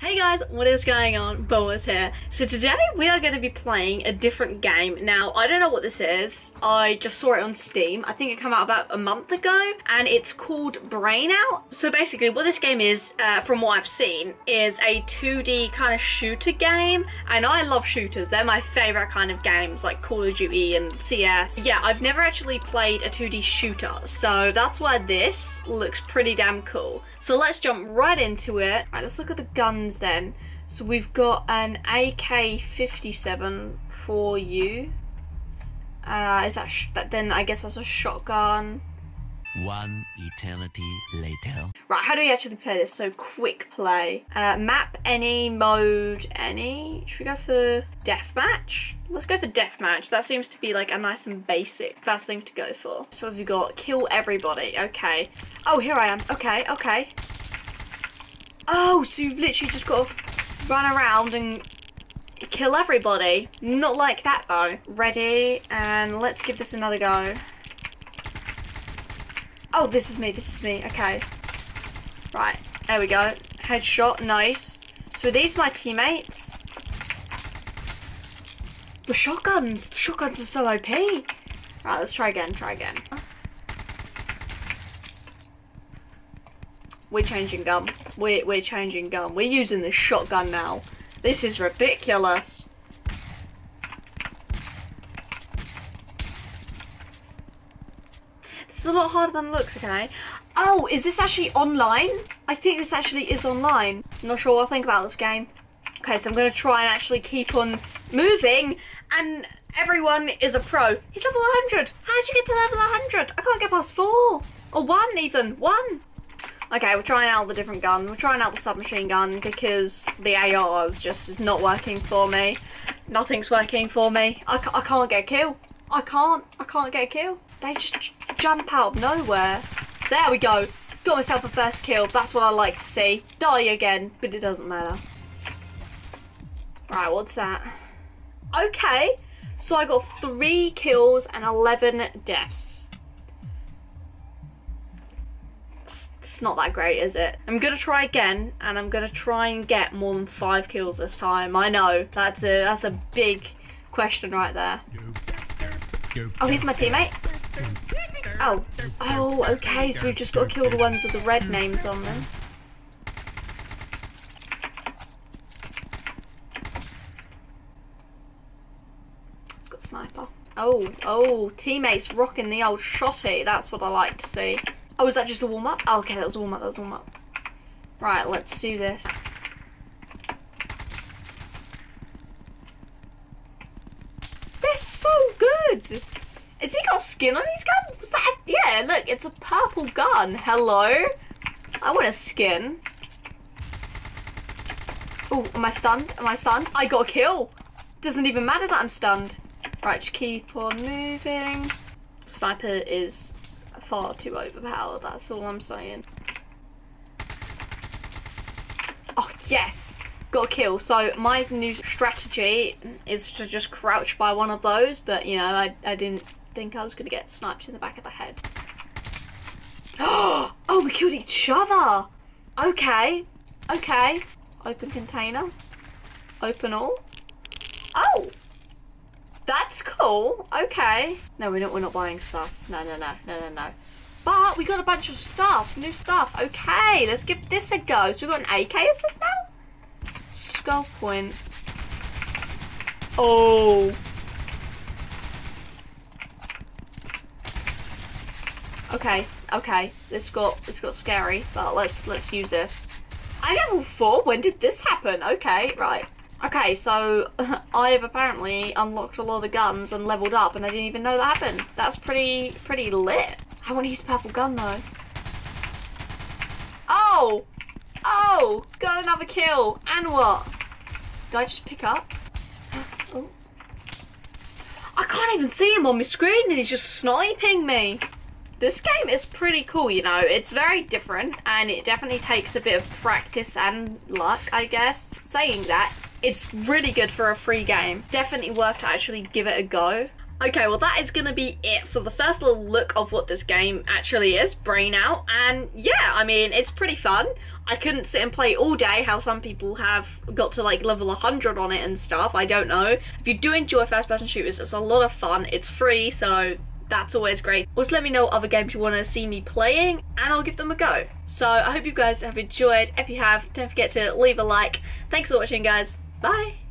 Hey guys, what is going on? Bobblez here. So today we are going to be playing a different game. Now, I don't know what this is. I just saw it on Steam. I think it came out about a month ago and it's called Brain Out. So basically what this game is, uh, from what I've seen, is a 2D kind of shooter game. And I love shooters. They're my favorite kind of games like Call of Duty and CS. Yeah, I've never actually played a 2D shooter. So that's why this looks pretty damn cool. So let's jump right into it. Right, let's look at the guns then. So we've got an AK-57 for you. Uh, is that, sh- that then? I guess that's a shotgun. One eternity later. Right, how do we actually play this? So quick play. Uh, map any, mode any. Should we go for deathmatch? Let's go for deathmatch. That seems to be like a nice and basic first thing to go for. So have you got kill everybody? Okay. Oh, here I am. Okay, okay. Oh, so you've literally just got to run around and kill everybody. Not like that though. Ready, and let's give this another go. Oh, this is me, this is me, okay. Right, there we go. Headshot, nice. So are these my teammates? The shotguns! The shotguns are so OP! Right, let's try again, try again. We're changing gun. We're, we're changing gun. We're using the shotgun now. This is ridiculous. This is a lot harder than it looks, okay? Oh, is this actually online? I think this actually is online. I'm not sure what I think about this game. Okay, so I'm going to try and actually keep on moving, and everyone is a pro. He's level 100. How'd you get to level 100? I can't get past four. Or one, even. One. Okay, we're trying out the different gun. We're trying out the submachine gun because the AR just is not working for me. Nothing's working for me. I, can't get a kill. I can't. I can't get a kill. They just jump out of nowhere. There we go. Got myself a first kill. That's what I like to see. Die again, but it doesn't matter. Right, what's that? Okay, so I got three kills and 11 deaths. It's, not that great, is it? I'm gonna try again, and I'm gonna try and get more than five kills this time. I know that's a that's a big question right there. Oh, here's my teammate. Oh, oh, okay. So we've just got to kill the ones with the red names on them. It's got sniper. Oh, oh, teammates rocking the old shotty. That's what I like to see. Oh, is that just a warm up? Oh, okay, that was warm up. That was warm up. Right, let's do this. They're so good. Has he got skin on his gun? Is that? Yeah, look, it's a purple gun. Hello. I want a skin. Oh, am I stunned? Am I stunned? I got a kill. Doesn't even matter that I'm stunned. Right, just keep on moving. Sniper is far too overpowered, that's all I'm saying. Oh, yes! Got a kill. So my new strategy is to just crouch by one of those, but you know, I, I didn't think I was going to get sniped in the back of the head. Oh, we killed each other! Okay, okay. Open container. Open all. Oh! That's cool. Okay. No, we're not. We're not buying stuff. No, no, no, no, no, no. But we got a bunch of stuff, new stuff. Okay, let's give this a go. So we got an AK. Is this now? Skull point. Oh. Okay, okay. This got this got scary, but let's let's use this. I level four. When did this happen? Okay, right. Okay, so I have apparently unlocked a lot of guns and leveled up, and I didn't even know that happened. That's pretty pretty lit. I want his purple gun though. Oh, oh, got another kill. And what? Did I just pick up? Oh. I can't even see him on my screen, and he's just sniping me. This game is pretty cool, you know. It's very different, and it definitely takes a bit of practice and luck, I guess. Saying that, it's really good for a free game. Definitely worth to actually give it a go. Okay, well that is gonna be it for the first little look of what this game actually is, Brain Out. And yeah, I mean, it's pretty fun. I couldn't sit and play all day, how some people have got to like level 100 on it and stuff, I don't know. If you do enjoy first person shooters, it's a lot of fun. It's free, so that's always great. Also let me know what other games you want to see me playing and I'll give them a go. So I hope you guys have enjoyed. If you have, don't forget to leave a like. Thanks for watching guys. Bye!